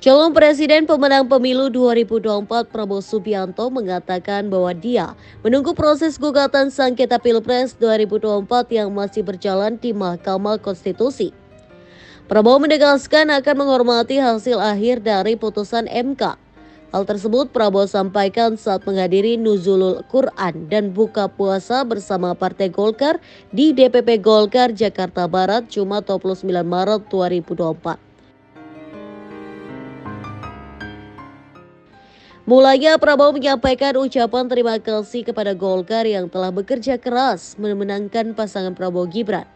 Calon Presiden pemenang pemilu 2024 Prabowo Subianto mengatakan bahwa dia menunggu proses gugatan sengketa Pilpres 2024 yang masih berjalan di Mahkamah Konstitusi. Prabowo menegaskan akan menghormati hasil akhir dari putusan MK. Hal tersebut Prabowo sampaikan saat menghadiri Nuzulul Quran dan buka puasa bersama Partai Golkar di DPP Golkar Jakarta Barat Jumat 29 Maret 2024. Mulanya Prabowo menyampaikan ucapan terima kasih kepada Golkar yang telah bekerja keras memenangkan pasangan Prabowo Gibran.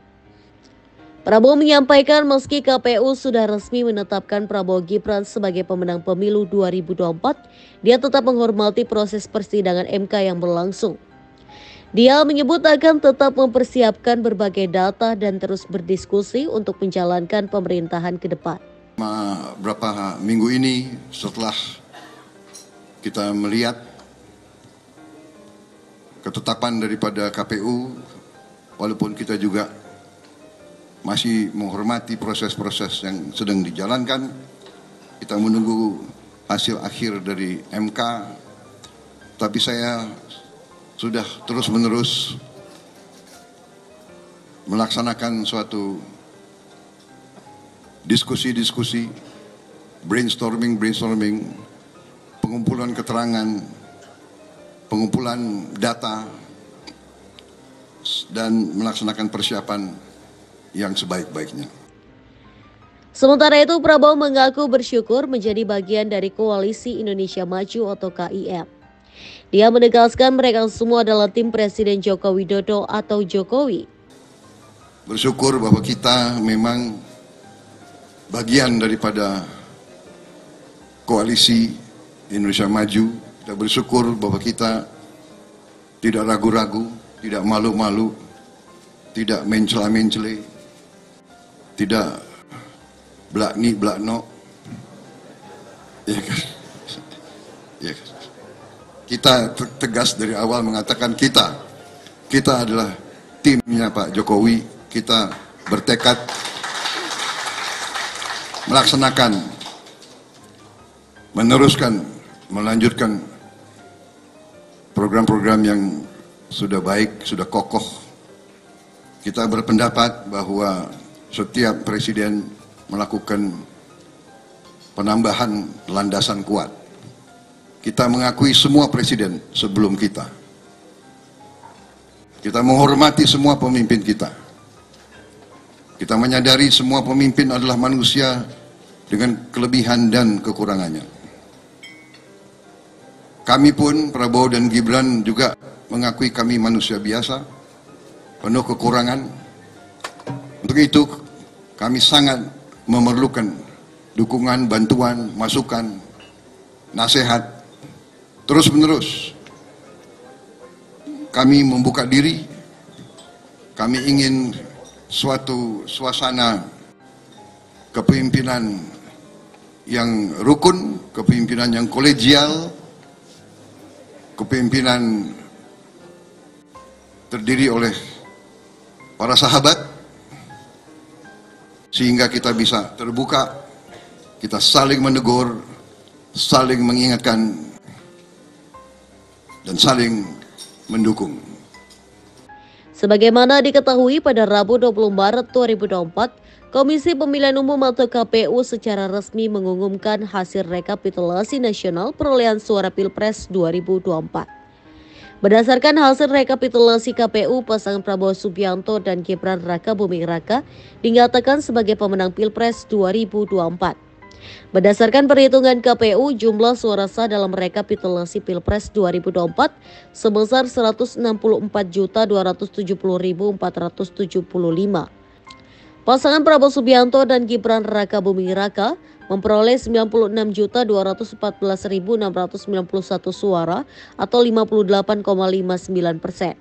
Prabowo menyampaikan meski KPU sudah resmi menetapkan Prabowo Gibran sebagai pemenang pemilu 2024, dia tetap menghormati proses persidangan MK yang berlangsung. Dia menyebut akan tetap mempersiapkan berbagai data dan terus berdiskusi untuk menjalankan pemerintahan ke depan. Beberapa minggu ini setelah kita melihat ketetapan daripada KPU, walaupun kita juga masih menghormati proses-proses yang sedang dijalankan, kita menunggu hasil akhir dari MK, tapi saya sudah terus-menerus melaksanakan suatu diskusi-diskusi, brainstorming-brainstorming pengumpulan keterangan, pengumpulan data, dan melaksanakan persiapan yang sebaik-baiknya. Sementara itu Prabowo mengaku bersyukur menjadi bagian dari Koalisi Indonesia Maju atau KIM. Dia menegaskan mereka semua adalah tim Presiden Joko Widodo atau Jokowi. Bersyukur bahwa kita memang bagian daripada koalisi Indonesia maju. Kita bersyukur bahwa kita tidak ragu-ragu, tidak malu-malu, tidak mencela-mencele, tidak belakni belakno. Ya kan? Ya kan? Kita tegas dari awal mengatakan kita, kita adalah timnya Pak Jokowi, kita bertekad melaksanakan, meneruskan melanjutkan program-program yang sudah baik, sudah kokoh. Kita berpendapat bahwa setiap presiden melakukan penambahan landasan kuat. Kita mengakui semua presiden sebelum kita. Kita menghormati semua pemimpin kita. Kita menyadari semua pemimpin adalah manusia dengan kelebihan dan kekurangannya. Kami pun Prabowo dan Gibran juga mengakui kami manusia biasa, penuh kekurangan. Untuk itu kami sangat memerlukan dukungan, bantuan, masukan, nasihat terus menerus. Kami membuka diri, kami ingin suatu suasana kepemimpinan yang rukun, kepemimpinan yang kolegial, kepemimpinan terdiri oleh para sahabat sehingga kita bisa terbuka, kita saling menegur, saling mengingatkan dan saling mendukung. Sebagaimana diketahui pada Rabu 20 Maret 2024, Komisi Pemilihan Umum atau KPU secara resmi mengumumkan hasil rekapitulasi nasional perolehan suara Pilpres 2024. Berdasarkan hasil rekapitulasi KPU, pasangan Prabowo Subianto dan Gibran Raka Buming Raka dinyatakan sebagai pemenang Pilpres 2024. Berdasarkan perhitungan KPU, jumlah suara sah dalam rekapitulasi Pilpres 2024 sebesar 164.270.475. Pasangan Prabowo Subianto dan Gibran Raka Buming Raka memperoleh 96.214.691 suara atau 58,59 persen.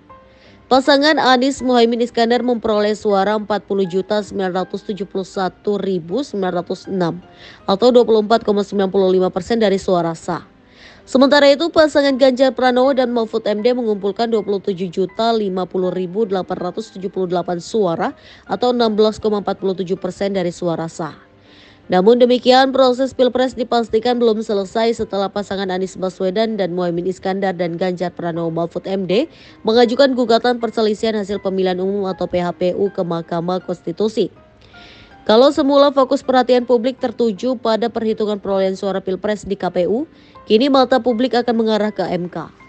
Pasangan Anies Mohaimin Iskandar memperoleh suara 40.971.906 atau 24,95 persen dari suara sah. Sementara itu, pasangan Ganjar Pranowo dan Mahfud MD mengumpulkan 27.050.878 suara atau 16,47 persen dari suara sah. Namun demikian, proses Pilpres dipastikan belum selesai setelah pasangan Anies Baswedan dan Muhaimin Iskandar dan Ganjar Pranowo Mahfud MD mengajukan gugatan perselisihan hasil pemilihan umum atau PHPU ke Mahkamah Konstitusi. Kalau semula fokus perhatian publik tertuju pada perhitungan perolehan suara Pilpres di KPU, kini mata publik akan mengarah ke MK.